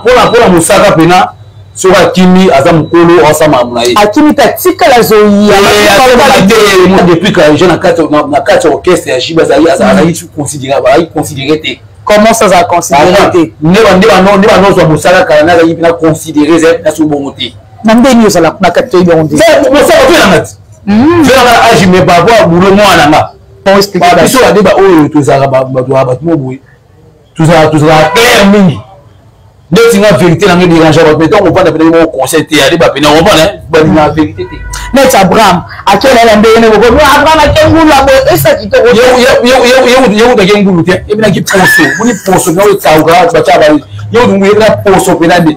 mpona mosaka mpena soki akimi aza mokolo aosa makambo na ye akimi te atikala azoyiadepuis kaje na kati ya orchestre ya jibe azalaki considere te comment ça azala considere te nde banozwa mosaka kala nde azalaki mpena considere ezali mpena soki bongo te na ndenge ozala na kati toyebi yango te mosaka toyanga te toyanga age me babo ya bulo mwana nga biso bade baoyo tozalaka bato ya bato moboye tozala tozala clair mingi neti nga vérité nanga dérange bato mais ntango ovanda pene moko conseil te ale bapene omona balinga vérité te neti abraham akela na ndenge ne bokomi abraham ake ngulu abo esa kitoko yewutake ngulu te ebinaki poso boni poso bina oyekauka batya bali yewutu ngulu ebina poso mpena nde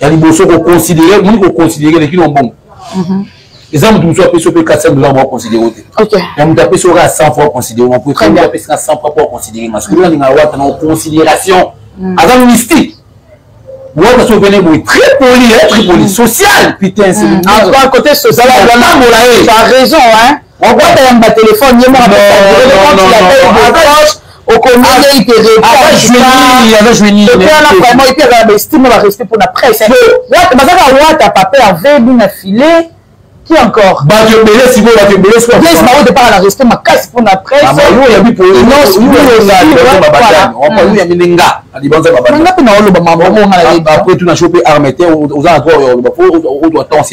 ya liboso koconsidere omoni koconsidere eleki na mbongo mhm. eza moto mosusu apesi yo mpe 400 dollar mwa considere te ya moto apesi yo kaka 100 fois considere nga mpo apesi nga 100 fois mpo aconsidere nga soki nalinga wata na considération mhm. aza mystique wata soki opene boye très poli très poli mhm. social putain c'est côté social atambola ye par raison hein Obota ya mba telefone ye moko apesa okomei te repoana vraiment epe ezala baestime na barespect mpona presse bazaka wata pape avebi na filet qui encore bato ebele sikoyo bato ebele sikoyes bango tepaka na respect makasi mpo na pressenga mpe naoloba mamoapres tuna so mpe arme te oza na droit oloba po ozwa temps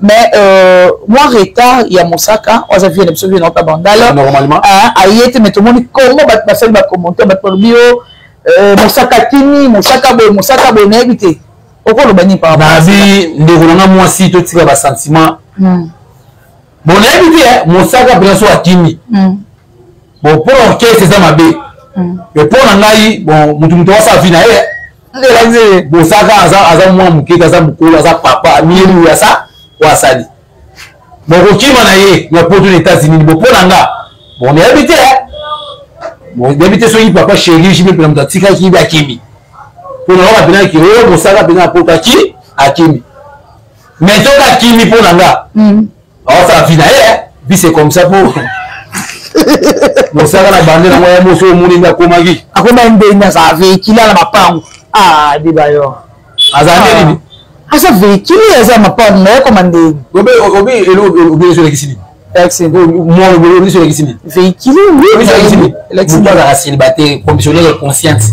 mais euh, mwa retard ya mosaka oyo aza vie na biso vie naoka bandalo aye te mais tomoni comment bato basali bacommentaire bato balobi yo oh, euh, mosaka kimi mosaka boye mosaka boye nayebi te okoloba nini nabi ndeko na nga mwasi totika basentiment hmm. bon nayebi te eh, mosaka mpenza so akimi hmm. bon mpo na orchestre eza mabe hmm. mais mpo na ngai bon motu moto wasala vi na ye bosaka aza, aza mwa mokete aza mokolo aza papa amiyeli oyo asa oyo asali bokokima na ye na poto na états-unis libo mpo na nga bon nayebi te nayebi te soki papa chéri jibe mpena moto atikaki be akimi mpo na wana mpena ke oyo mosaka mpena na poto aki akimi mais soki akimi mpo na nga mm. aosala vi na ye eh. vi c'est comme ça po mosaka na bande nango ya moso omoni nde akomaki akomaki ndeni azala véhicule na mapango ah debayo azala nde nini aza véhicule aza mapango naye koma ndeni obe obe eloko obelisi olekisi nini mwanobelisi olekisi nini véhicule olekisi nini moto azala célibataire commissionnaire conscience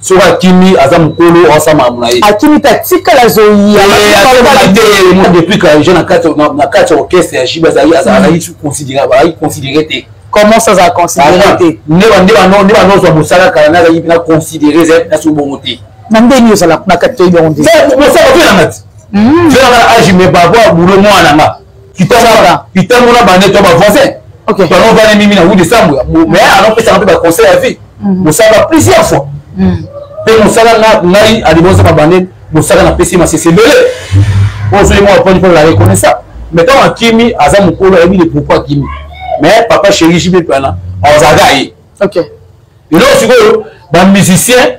soki akimi aza mokolo asa makambo na ye akimi te atikala azoyadepuis kaje na kati ya orchestre ya jibe azalaki azalaki considéré te comment ça azala considéré te nde banozwa mosala kala nde azalaki mpena considéré ezalaki mpena soki bongo te na ndeni ozala na kati toyebi yango te mosala otoyangati toyangana age me babo ya bulo mwana nga kitango na bande to bavoisin bango bana mimi na wili sambo mais anopesaka mpe baconseil ya vie mhm. mosala plusieurs fois mhm. mpe mosala na ngai alibosa na bande mosala napesi masese ebele oyo soki mwa poni mpona la reconnaissant mais ntango akimi aza mokolo ayebi de pourquoi akimi mais papa chéri jibe mpana azalaka ye eloko sikoyo bamusicien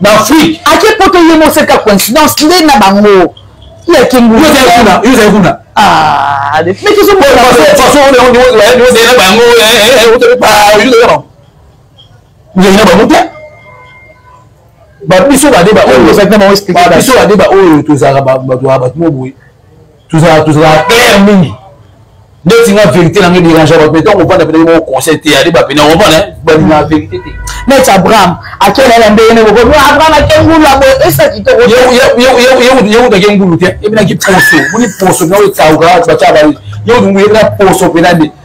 na afrique ake poto ye moseka coïncidence nde na bango yake nguyozali kuna ozali na bango te babiso bade baoyo tozalaka bato ya bato moboye tozala tozala clair mingi neti nga vérité nanga dérange bato mais ntango ovanda mpena moko conseil te yali bapena omona balingaa vérité te neti abraham akela na ndenge ne bokomi abraham ake ngulu abo esa kitoko yewutake ngulu te ebinaki poso boni poso bina oyekauka batyaka yewutu ngulu ebina poso mpena nde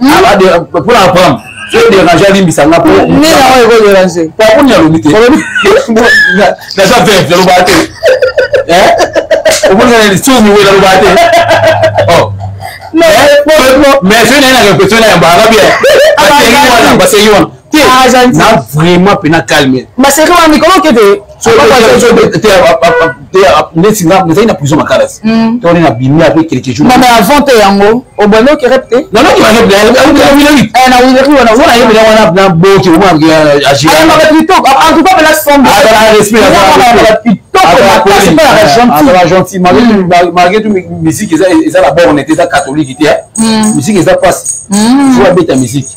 mpo na apprendre soki dérange alimbisa nga nini yango eko dérange papuni alobi te naza veve nalobaka te omoni nani soki miwe nalobaka te mais soki naye na réflexion na yamba arabi asengi wana basengi wana te na vraiment mpe na calme maseki wana mikolo okete neti nga nazali na prison makalasi toni na bimi ape quelque jour mais avant te yango obwanoki rep te na boki malgré tout musique eza na borne te eza catholique te musique eza pasi fo abeta musique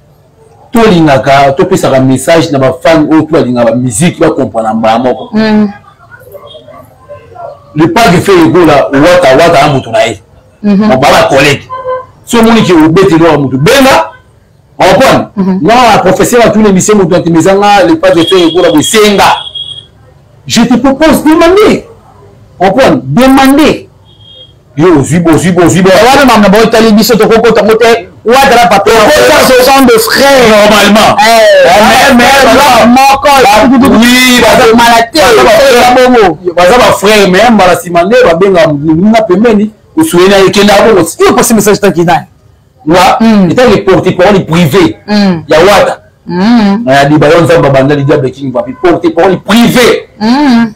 tolingaka topesaka message na bafane oyo to balingaka bamiziki bakomprana mbala moko mm. le pas du fait ekola wata wata na moto na ye mhm. mobala collègue so omoni ke obeteli oka moto benga okomprendre mhm. na professeur atuna emission moto atima ezanga le pas du fait ekola bosenga je te propose demander okomprendre demander yo ozwi bozwi bozwi wana mamna bao etali biso tokokota ngo te wadra papier ce sont des frères normalement baza bafrère mais mbala nsima nde babenga na pembeni osuye na ekenda bongo yo pasi message tanki naye wa etali porte parole privé ya wata na liba yo nzambe abanda lidiable king papi porte parole privé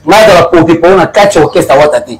ngai azala porte parole na kati ya orchestre wata te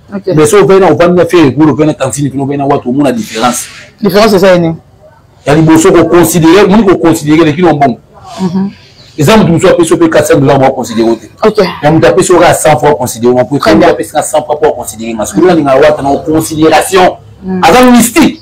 okay. mais soki opena opani na fere kolo opena tantine kino opena watu omona différence différence eza ene ya liboso koconsidere moni koconsidere leki no mbongo mhm. eza moto mosusu apesi ope 400 dollar mwa considere o te ya moto apesi oka ya 100 fois considere ma poetre apesi na 100 fois mpo aconsidere nga soki nalingaka wata na considération mhm. aza mystique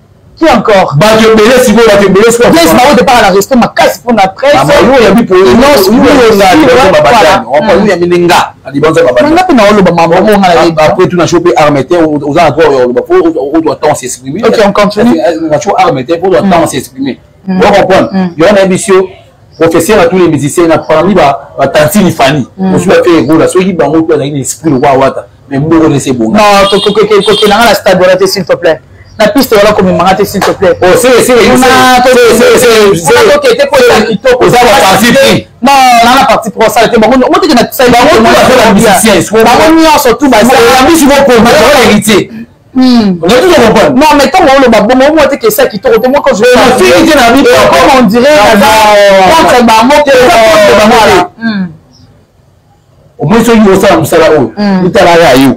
qui encore bato ebele sikoyo bato ebele sikoyes bango te mpaka na resto makasi mpo na pressenga mpe naoloba mamoapres tuna so mpe arme te oza na droit oloba po ozwa temps s'exprimer naco arme te po ozwa temps s'exprimer ocomprendre yango nayebi sio professeur ya tous les musiciens na parmi batantini fani osuki afe egola soki bango mpe azalaki na esprit lokwa wata mais mboko nese bonga non kokela nga na stade wana te s'il te plaît na piste wana komema nga te s'il te plaît oh, oza baparti pris non na na parti pris osala te bango moteke na bango nyonso tu baabisi bokomba héritier Hmm. non mais ntango oloba bongo omwa te kesa kitoko te moko zofinite na bikokoma ondire contre bango te bango omoni soki osala mosala oyo mm. mitala ya yo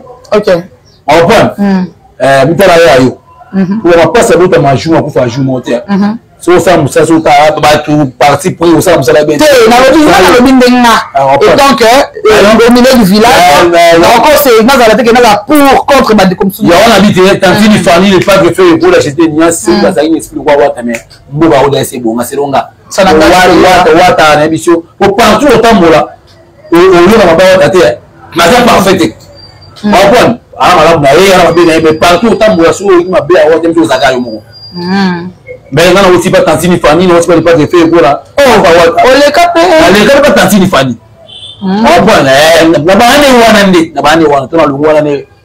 aoprendre mm. eh, mitala ya yo mm-hmm. oya mapasi ya botama ajour akufa ajour moko te mm-hmm. soki osala mosala soki otala bato parti pris osala mosala bete nalobi nga nalobi ndenge nga ah, etant que domine euh, du village nakose eh, eh, eh. nazala teke naza pour contre bandeko mosusu yango na bite tantini mm. fani le padre feu ekola jete niasi bazalaki na esprit kwa wata mais mboka oyo daese ebonga selonga wata wata na biso po partout otambola oyona maba wata te naza parfait te okon aa malamu na ye aa mabe na ye mais partout otambola soki oyoki mabe ya wata mpe ozaka yo moko mais nga na otipa tantini fani na otipa lipate fe ekola oleka mpe aleka mpe tantini fani okon na baane wana nde na baane wana to na longo wana nde